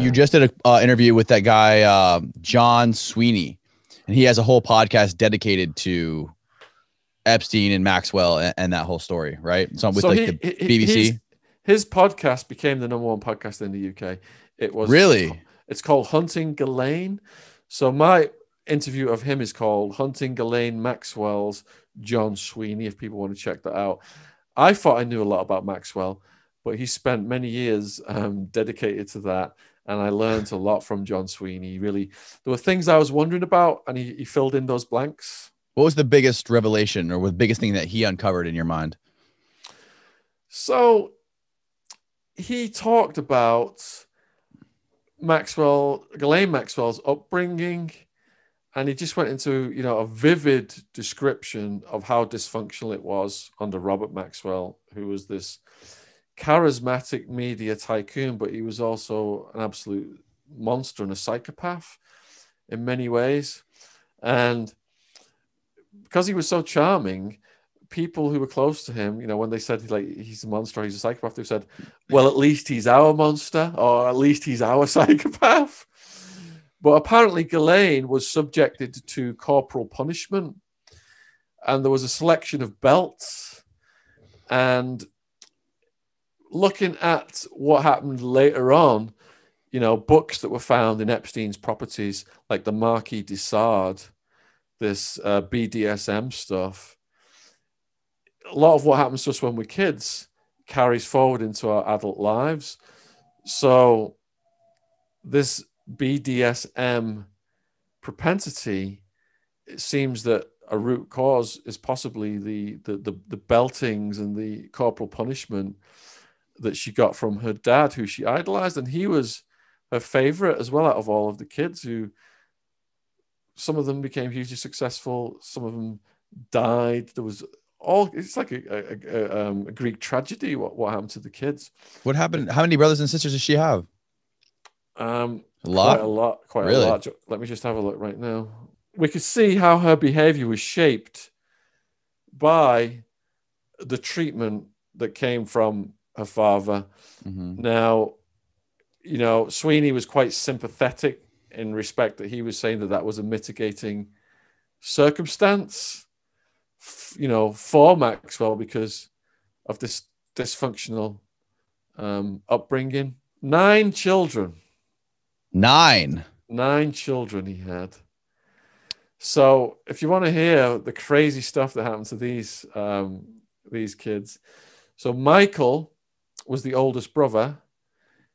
you just did an uh, interview with that guy uh, John Sweeney, and he has a whole podcast dedicated to Epstein and Maxwell and, and that whole story, right? So with So like he- the he- BBC. his- His podcast became the number one podcast in the UK. It was Really? It's called Hunting Ghislaine. So my interview of him is called Hunting Ghislaine Maxwell's John Sweeney. If people want to check that out, I thought I knew a lot about Maxwell, but he spent many years um, dedicated to that, and I learned a lot from John Sweeney. Really, there were things I was wondering about, and he, he filled in those blanks. What was the biggest revelation or the biggest thing that he uncovered in your mind? So he talked about Maxwell, Ghislaine Maxwell's upbringing, and he just went into you know a vivid description of how dysfunctional it was under Robert Maxwell, who was this charismatic media tycoon, but he was also an absolute monster and a psychopath in many ways, and because he was so charming people who were close to him, you know, when they said like he's a monster, he's a psychopath, they said, "Well, at least he's our monster, or at least he's our psychopath." But apparently, Ghislaine was subjected to corporal punishment, and there was a selection of belts. And looking at what happened later on, you know, books that were found in Epstein's properties, like the Marquis de Sade, this uh, BDSM stuff a lot of what happens to us when we're kids carries forward into our adult lives. So this BDSM propensity, it seems that a root cause is possibly the the the, the beltings and the corporal punishment that she got from her dad, who she idolized, and he was her favorite as well out of all of the kids who some of them became hugely successful, some of them died. There was all it's like a, a, a, um, a Greek tragedy. What what happened to the kids? What happened? How many brothers and sisters does she have? Um, A lot. quite a lot, quite Really? a lot. Let me just have a look right now. We could see how her behavior was shaped by the treatment that came from her father. Mhm. Now, you know, Sweeney was quite sympathetic in respect that he was saying that that was a mitigating circumstance, you know, for Maxwell because of this dysfunctional um, upbringing. Nine children, Nine. nine children he had. So, if you want to hear the crazy stuff that happened to these um, these kids, so Michael was the oldest brother.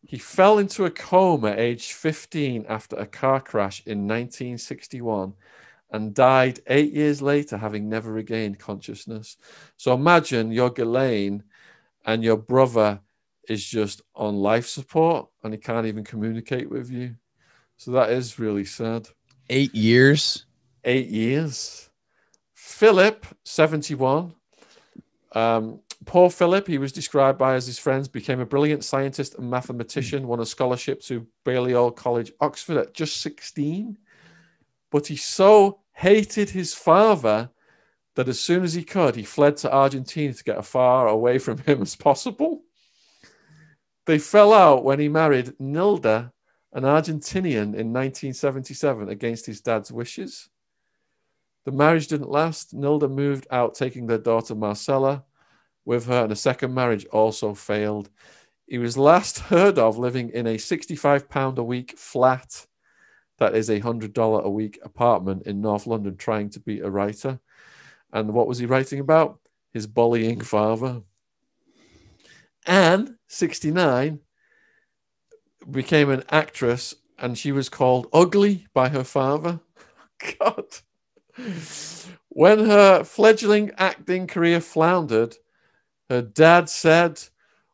He fell into a coma aged 15 after a car crash in 1961 and died eight years later, having never regained consciousness. So imagine you're Ghislaine and your brother is just on life support and he can't even communicate with you. So that is really sad. Eight years. Eight years. Philip, 71. Um, poor Philip, he was described by as his friends, became a brilliant scientist and mathematician, hmm. won a scholarship to Balliol College, Oxford at just 16. But he so hated his father that as soon as he could, he fled to Argentina to get as far away from him as possible. They fell out when he married Nilda, an Argentinian, in 1977 against his dad's wishes. The marriage didn't last. Nilda moved out, taking their daughter Marcella with her, and a second marriage also failed. He was last heard of living in a 65 pound a week flat that is a $100 a week apartment in North London, trying to be a writer. And what was he writing about? His bullying father. Anne, 69, became an actress and she was called Ugly by her father. God. When her fledgling acting career floundered, her dad said,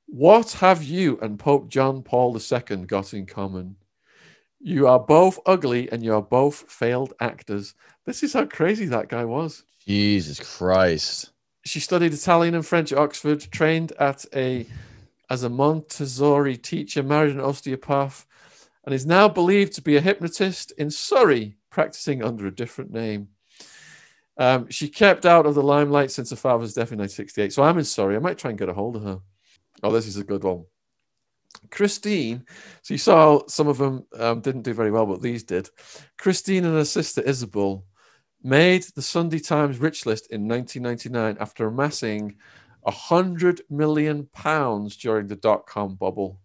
What have you and Pope John Paul II got in common? You are both ugly and you are both failed actors. This is how crazy that guy was. Jesus Christ. She studied Italian and French at Oxford, trained at a as a Montessori teacher, married an osteopath, and is now believed to be a hypnotist in Surrey, practicing under a different name. Um, she kept out of the limelight since her father's death in 1968. So I'm in Surrey. I might try and get a hold of her. Oh, this is a good one. Christine, so you saw some of them um, didn't do very well, but these did. Christine and her sister Isabel made the Sunday Times rich list in 1999 after amassing a hundred million pounds during the dot com bubble.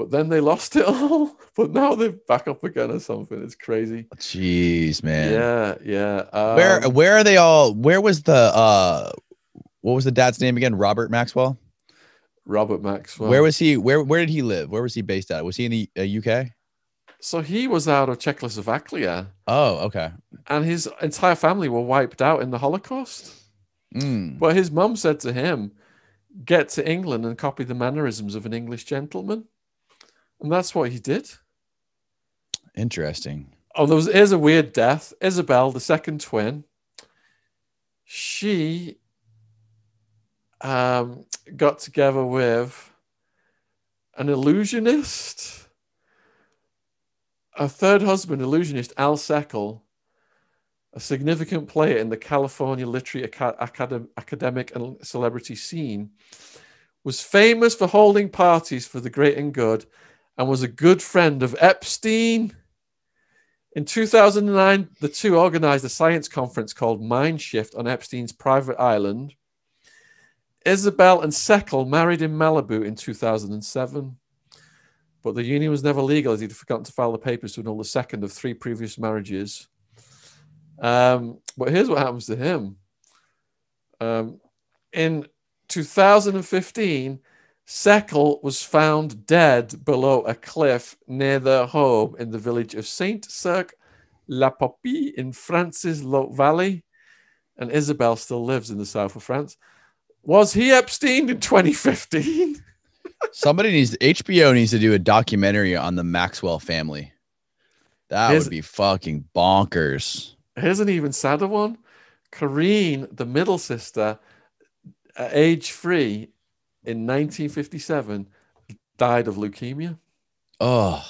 But then they lost it all. But now they're back up again or something. It's crazy. Jeez, man. Yeah, yeah. Um, where where are they all? Where was the uh what was the dad's name again? Robert Maxwell. Robert Maxwell. Where was he? Where where did he live? Where was he based at? Was he in the uh, UK? So he was out of Czechoslovakia, Oh, okay. and his entire family were wiped out in the Holocaust. Mm. But his mum said to him, "Get to England and copy the mannerisms of an English gentleman," and that's what he did. Interesting. Oh, there was here's a weird death. Isabel, the second twin, she um, got together with an illusionist, a third husband, illusionist Al Seckel, a significant player in the California literary aca- academ- academic and celebrity scene, was famous for holding parties for the great and good, and was a good friend of Epstein. In 2009, the two organized a science conference called Mindshift on Epstein's private island. Isabel and Seckel married in Malibu in 2007, but the union was never legal as he'd forgotten to file the papers to annul the second of three previous marriages. Um, but here's what happens to him. Um, in 2015, Seckel was found dead below a cliff near their home in the village of Saint Cirque La Popie in France's Lot Valley. And Isabel still lives in the south of France. Was he Epstein in 2015? Somebody needs HBO needs to do a documentary on the Maxwell family. That His- would be fucking bonkers. Here's an even sadder one. Corrine, the middle sister, age three in 1957, died of leukemia. Oh,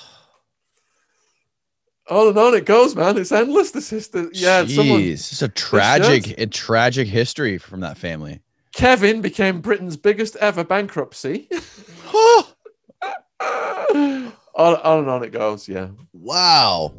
On and on it goes, man. It's endless. The sister, yeah. jeez. Someone, It's a tragic, a tragic history from that family. Kevin became Britain's biggest ever bankruptcy. on, on and on it goes. Yeah. wow.